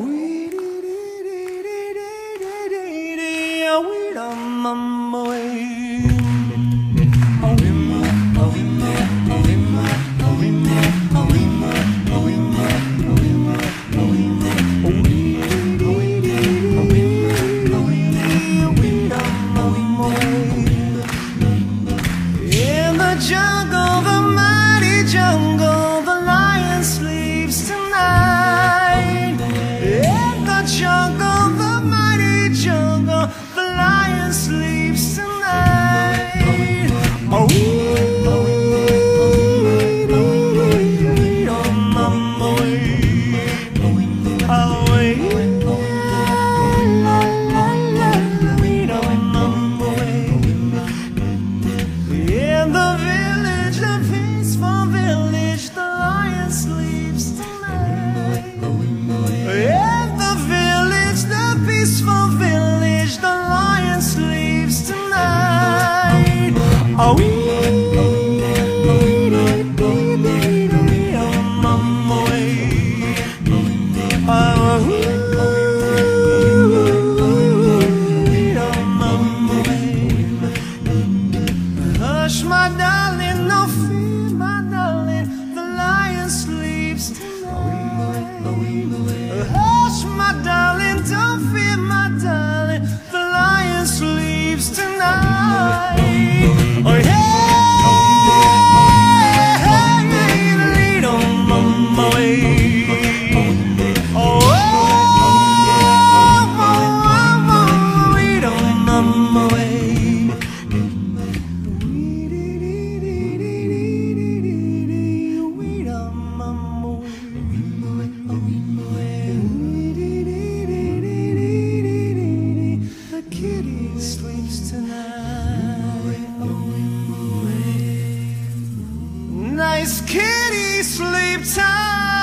Wee dee dee dee dee dee dee dee ah wee da ma ma. sleeps Oh, Hush, my darling. tonight. Nice kitty sleep time.